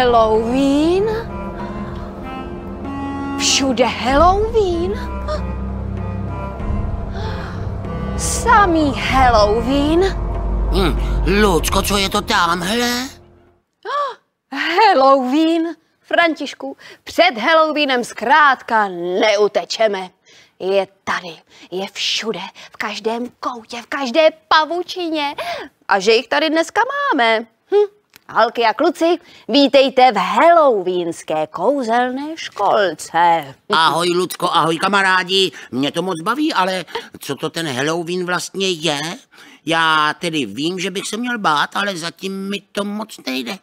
Halloween? Všude Halloween? Samý Halloween? Hm, Lucko, co je to tamhle? Halloween? Františku, před Halloweenem zkrátka neutečeme. Je tady, je všude, v každém koutě, v každé pavučině. A že jich tady dneska máme. Hm. Halky a kluci, vítejte v halloweenské kouzelné školce. Ahoj, Lucko, ahoj, kamarádi. Mě to moc baví, ale co to ten Halloween vlastně je? Já tedy vím, že bych se měl bát, ale zatím mi to moc nejde.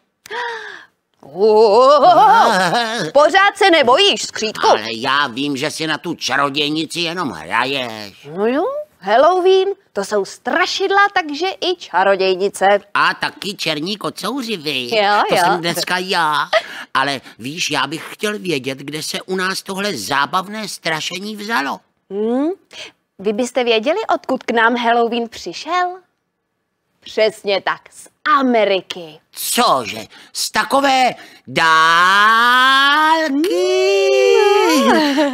Pořád se nebojíš, skřítku? Ale já vím, že si na tu čarodějnici jenom hraješ. No jo, Halloween, to jsou strašidla, takže i čarodějnice. A taky černí kocouři, vy. Jo, to jo. jsem dneska já. Ale víš, já bych chtěl vědět, kde se u nás tohle zábavné strašení vzalo. Hmm? Vy byste věděli, odkud k nám Halloween přišel? Přesně tak, z Ameriky. Cože? Z takové dálky?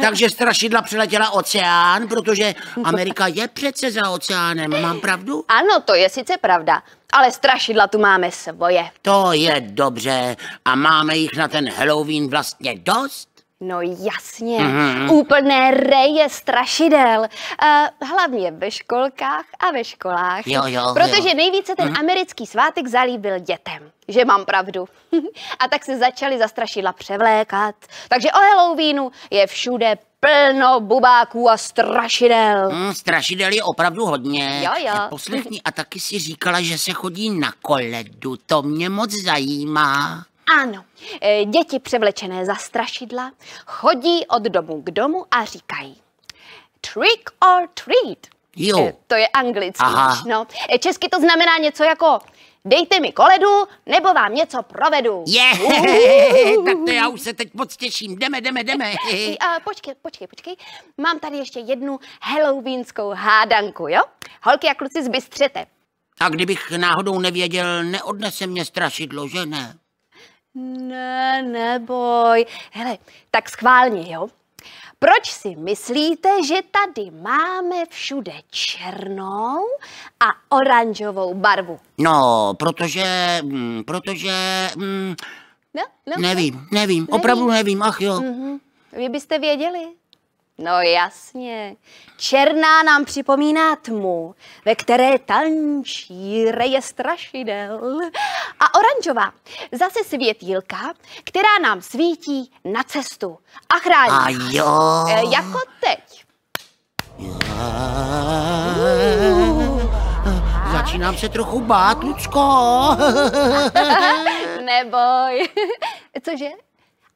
Takže strašidla přeletěla oceán, protože Amerika je přece za oceánem, mám pravdu? Ano, to je sice pravda, ale strašidla tu máme svoje. To je dobře. A máme jich na ten Halloween vlastně dost? No jasně, mm-hmm. úplné reje strašidel. Uh, hlavně ve školkách a ve školách. Jo, jo, Protože jo. nejvíce ten mm-hmm. americký svátek zalíbil dětem. Že mám pravdu. a tak se začali za strašidla převlékat. Takže o Halloweenu je všude plno bubáků a strašidel. Hmm, strašidel je opravdu hodně. Jo, jo. Poslechni, a taky si říkala, že se chodí na koledu. To mě moc zajímá. Ano, eh, děti převlečené za strašidla chodí od domu k domu a říkají trick or treat. Jo. Eh, To je anglicky. Aha. No. Eh, Česky to znamená něco jako dejte mi koledu, nebo vám něco provedu. Je, tak to já už se teď moc těším. Jdeme, jdeme, jdeme. A počkej, počkej, počkej. Mám tady ještě jednu halloweenskou hádanku, jo? Holky a kluci zbystřete. A kdybych náhodou nevěděl, neodnese mě strašidlo, že ne? Ne, neboj. Hele, tak schválně, jo? Proč si myslíte, že tady máme všude černou a oranžovou barvu? No, protože, mm, protože, mm, No, no. nevím, nevím, opravdu nevím, ach jo. Mhm. Vy byste věděli? No jasně. Černá nám připomíná tmu, ve které tančí reje strašidel. A oranžová zase světýlka, která nám svítí na cestu a chrání. A jo. E, jako teď. Začínám se trochu bát, Lucko. Neboj. Cože?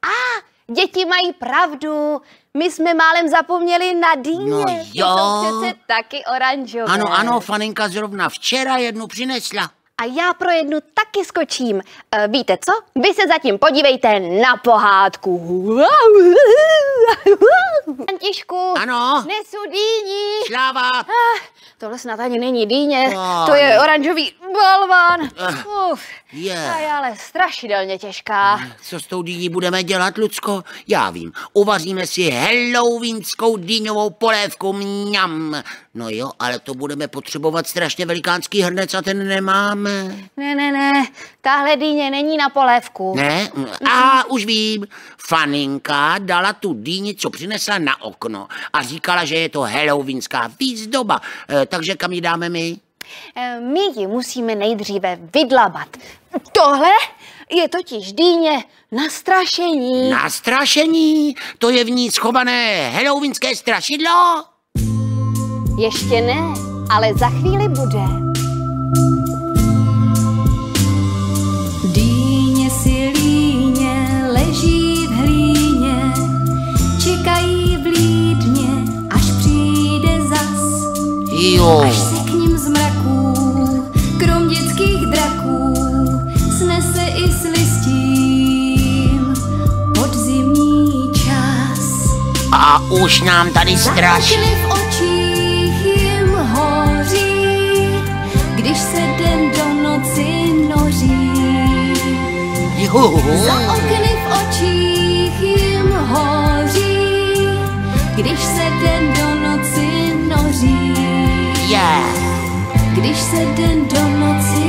A, děti mají pravdu. My jsme málem zapomněli na dýně. No Ty jo. jsou přece taky oranžové. Ano, ano, Faninka zrovna včera jednu přinesla. A já pro jednu taky skočím. E, víte co? Vy se zatím podívejte na pohádku. Antišku, Ano. nesu dýni. Sláva, Ah, tohle snad ani není dýně, No, to je ne. oranžový balván. Eh, Uf, je. ta je ale strašidelně těžká. Co s tou dýní budeme dělat, Lucko? Já vím. Uvaříme si halloweenskou dýňovou polévku. Mňam. No jo, ale to budeme potřebovat strašně velikánský hrnec a ten nemáme. Ne, ne, ne, tahle dýně není na polévku. Ne? A už vím. Faninka dala tu dýni, co přinesla na okno a říkala, že je to halloweenská výzdoba. E, takže kam ji dáme my? Eh, My ji musíme nejdříve vydlabat. Tohle je totiž dýně na strašení. Na strašení? To je v ní schované halloweenské strašidlo? Ještě ne, ale za chvíli bude. Dýně si líně leží v hlíně, čekají v až přijde zas. Jo. Až A už nám tady straší. V očích jim hoří, když se den do noci noří. Juhu. Za okny v očích jim hoří, když se den do noci noří. Yeah. Když se den do noci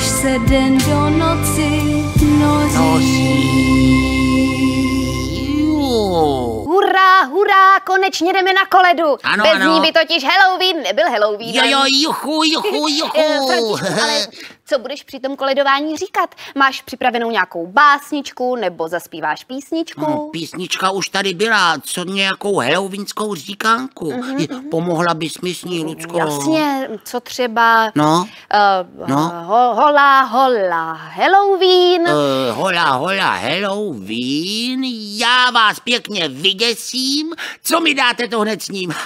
Když se den do noci noří. Hurá, hurá, konečně jdeme na koledu. Ano, Bez ano. ní by totiž Halloween nebyl Halloween. Jo, jo, juchu, juchu, Eh, juchu. Františku, ale co budeš při tom koledování říkat? Máš připravenou nějakou básničku nebo zaspíváš písničku? No, písnička už tady byla, co nějakou halloweenskou říkánku. Pomohla bys mi s ní, Lucko? Mhm, Jasně, co třeba No, uh, No. ho, hola, hola, Halloween. uh, hola, hola, Halloween, já vás pěkně vyděsím, co mi dáte to hned s ním.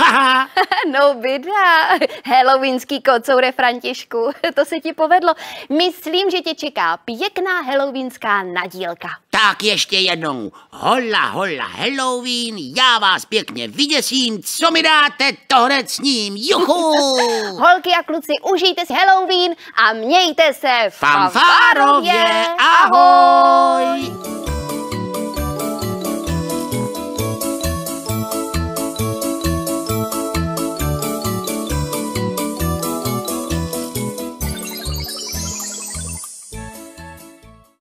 No bida, halloweenský kocoure Františku, to se ti povedlo. Myslím, že tě čeká pěkná halloweenská nadílka. Tak ještě jednou, hola, hola, Halloween, já vás pěkně vyděsím, co mi dáte to hned s ním, juchu. Holky a kluci, užijte si Halloween a mějte se Fanfárově, ahoj!